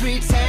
pretend